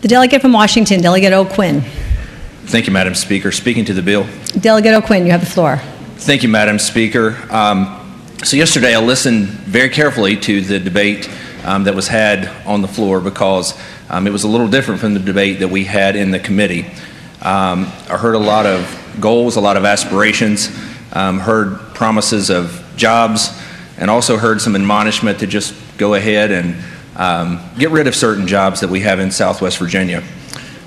The delegate from Washington, Delegate O'Quinn. Thank you, Madam Speaker. Speaking to the bill. Delegate O'Quinn, you have the floor. Thank you, Madam Speaker. Um, so yesterday I listened very carefully to the debate um, that was had on the floor because um, it was a little different from the debate that we had in the committee. Um, I heard a lot of goals, a lot of aspirations, um, heard promises of jobs, and also heard some admonishment to just go ahead and um, get rid of certain jobs that we have in Southwest Virginia.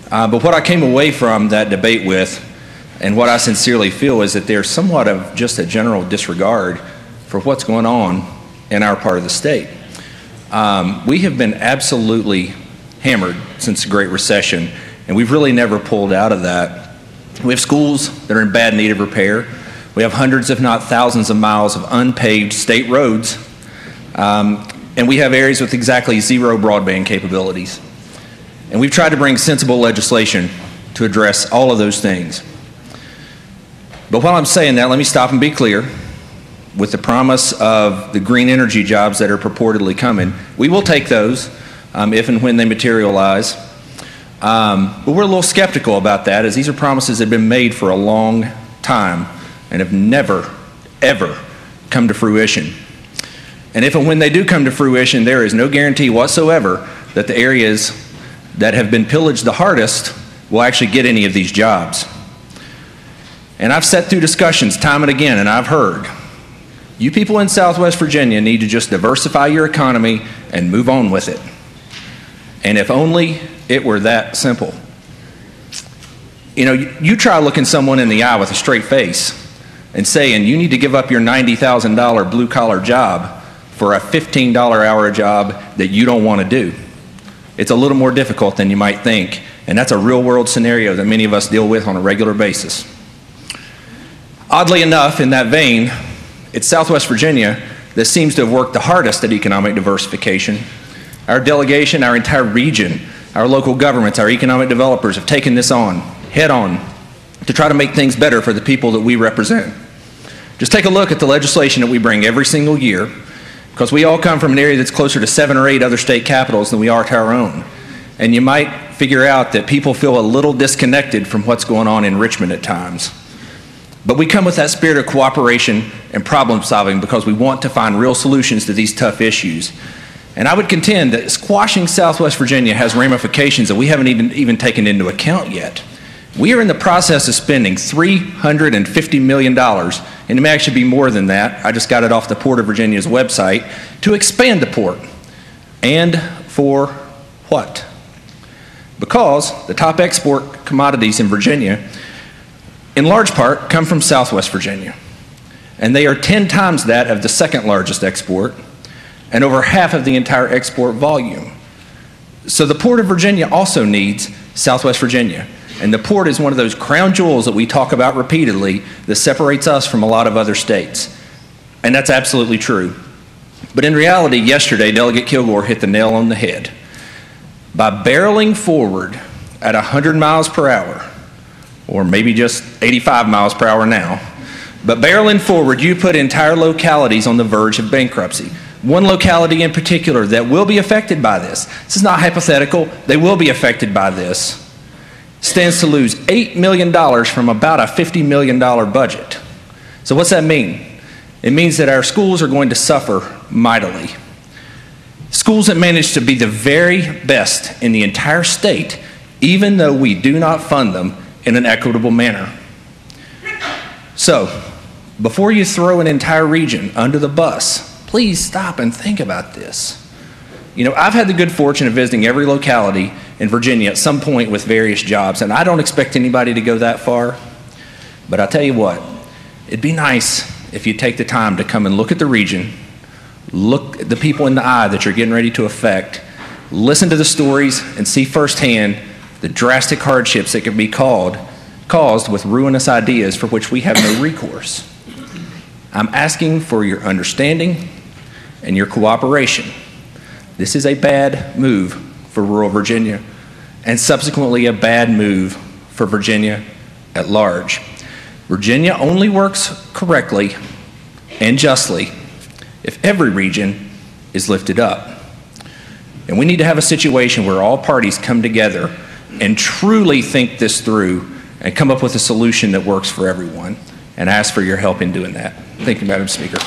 Uh, but what I came away from that debate with, and what I sincerely feel, is that there's somewhat of just a general disregard for what's going on in our part of the state. Um, we have been absolutely hammered since the Great Recession, and we've really never pulled out of that. We have schools that are in bad need of repair. We have hundreds, if not thousands, of miles of unpaved state roads. Um, and we have areas with exactly zero broadband capabilities. And we've tried to bring sensible legislation to address all of those things. But while I'm saying that, let me stop and be clear. With the promise of the green energy jobs that are purportedly coming, we will take those um, if and when they materialize. Um, but we're a little skeptical about that as these are promises that have been made for a long time and have never, ever come to fruition. And if and when they do come to fruition, there is no guarantee whatsoever that the areas that have been pillaged the hardest will actually get any of these jobs. And I've sat through discussions time and again, and I've heard you people in Southwest Virginia need to just diversify your economy and move on with it. And if only it were that simple. You know, you try looking someone in the eye with a straight face and saying you need to give up your $90,000 blue collar job for a $15 hour job that you don't want to do. It's a little more difficult than you might think, and that's a real world scenario that many of us deal with on a regular basis. Oddly enough, in that vein, it's Southwest Virginia that seems to have worked the hardest at economic diversification. Our delegation, our entire region, our local governments, our economic developers have taken this on, head on, to try to make things better for the people that we represent. Just take a look at the legislation that we bring every single year because we all come from an area that's closer to seven or eight other state capitals than we are to our own. And you might figure out that people feel a little disconnected from what's going on in Richmond at times. But we come with that spirit of cooperation and problem solving because we want to find real solutions to these tough issues. And I would contend that squashing Southwest Virginia has ramifications that we haven't even, even taken into account yet. We are in the process of spending $350 million, and it may actually be more than that. I just got it off the Port of Virginia's website to expand the port. And for what? Because the top export commodities in Virginia, in large part, come from Southwest Virginia. And they are 10 times that of the second largest export and over half of the entire export volume. So the Port of Virginia also needs Southwest Virginia. And the port is one of those crown jewels that we talk about repeatedly that separates us from a lot of other states. And that's absolutely true. But in reality, yesterday, Delegate Kilgore hit the nail on the head. By barreling forward at 100 miles per hour, or maybe just 85 miles per hour now, but barreling forward, you put entire localities on the verge of bankruptcy. One locality in particular that will be affected by this. This is not hypothetical. They will be affected by this stands to lose $8 million from about a $50 million budget. So, what's that mean? It means that our schools are going to suffer mightily. Schools that manage to be the very best in the entire state, even though we do not fund them in an equitable manner. So, before you throw an entire region under the bus, please stop and think about this. You know, I've had the good fortune of visiting every locality in Virginia at some point with various jobs, and I don't expect anybody to go that far. But I'll tell you what, it'd be nice if you take the time to come and look at the region, look the people in the eye that you're getting ready to affect, listen to the stories, and see firsthand the drastic hardships that can be called, caused with ruinous ideas for which we have no recourse. I'm asking for your understanding and your cooperation. This is a bad move for rural Virginia and subsequently a bad move for Virginia at large. Virginia only works correctly and justly if every region is lifted up. And we need to have a situation where all parties come together and truly think this through and come up with a solution that works for everyone. And I ask for your help in doing that. Thank you, Madam Speaker.